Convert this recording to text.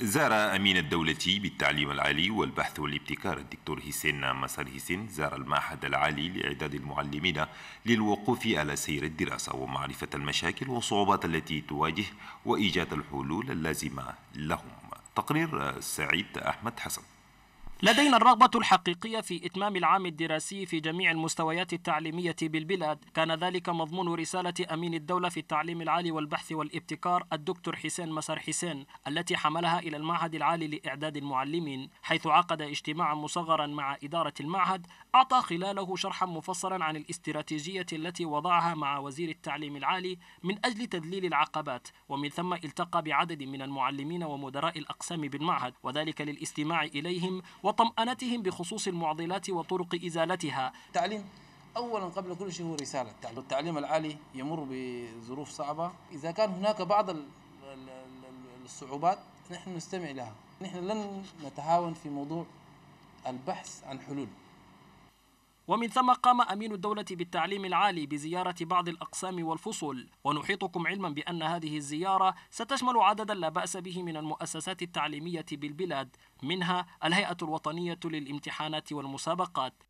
زار أمين الدولة بالتعليم العالي والبحث والابتكار الدكتور حسين مسار حسين زار المعهد العالي لإعداد المعلمين للوقوف على سير الدراسة ومعرفة المشاكل والصعوبات التي تواجه وإيجاد الحلول اللازمة لهم. تقرير سعيد أحمد حسن. لدينا الرغبة الحقيقية في إتمام العام الدراسي في جميع المستويات التعليمية بالبلاد. كان ذلك مضمون رسالة أمين الدولة في التعليم العالي والبحث والابتكار الدكتور حسين مسار حسين التي حملها إلى المعهد العالي لإعداد المعلمين حيث عقد اجتماعا مصغرا مع إدارة المعهد أعطى خلاله شرحا مفصلا عن الاستراتيجية التي وضعها مع وزير التعليم العالي من أجل تذليل العقبات ومن ثم التقى بعدد من المعلمين ومدراء الأقسام بالمعهد وذلك للاستماع إليهم وطمأنتهم بخصوص المعضلات وطرق إزالتها. التعليم أولا قبل كل شيء هو رسالة التعليم العالي يمر بظروف صعبة. إذا كان هناك بعض الصعوبات نحن نستمع لها. نحن لن نتهاون في موضوع البحث عن حلول. ومن ثم قام أمين الدولة بالتعليم العالي بزيارة بعض الأقسام والفصول. ونحيطكم علما بأن هذه الزيارة ستشمل عددا لا بأس به من المؤسسات التعليمية بالبلاد منها الهيئة الوطنية للامتحانات والمسابقات.